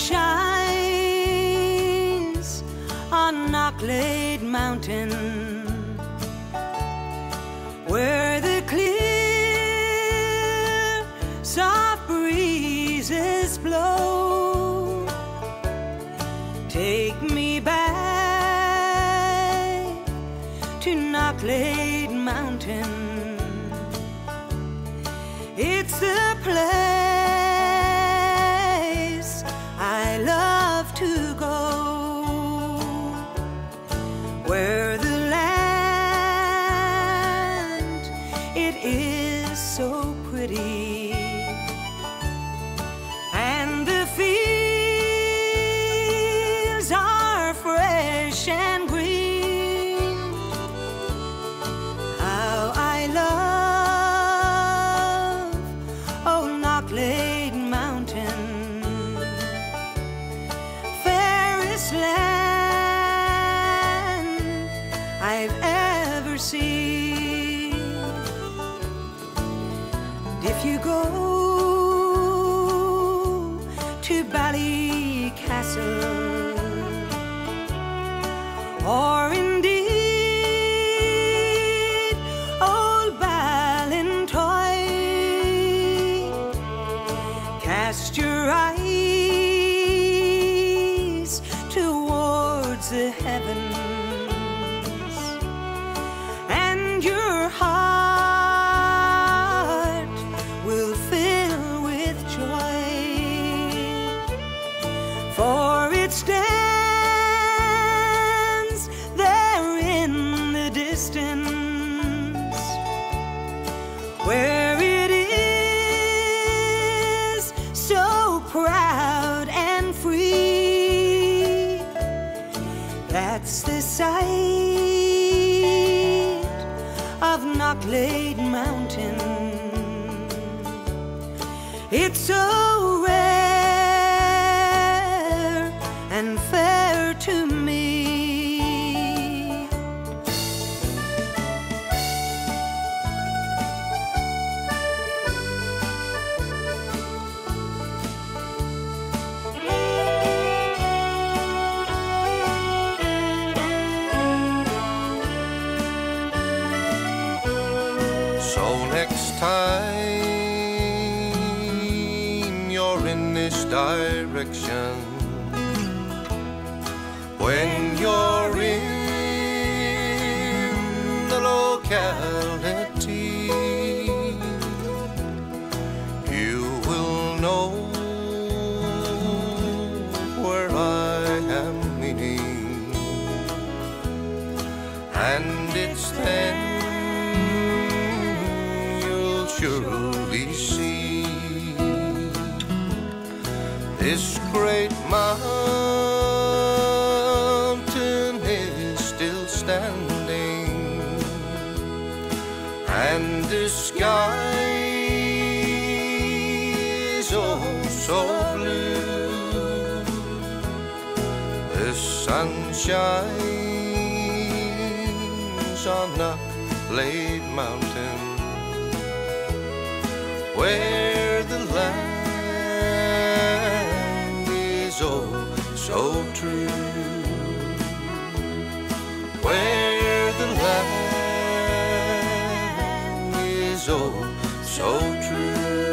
shines on Knocklayd Mountain, where the clear, soft breezes blow. Take me back to Knocklayd Mountain. It's a place. Land I've ever seen. And If you go to Ballycastle, or indeed towards the That's the sight of Knocklayd Mountain. It's so rare next time you're in this direction, when you're in the locality, you will know where I am meaning, and it's then surely see this great mountain is still standing, and the sky is oh so blue. The sun shines on Knocklayd Mountain where the land is oh so true. Where the land is oh so true.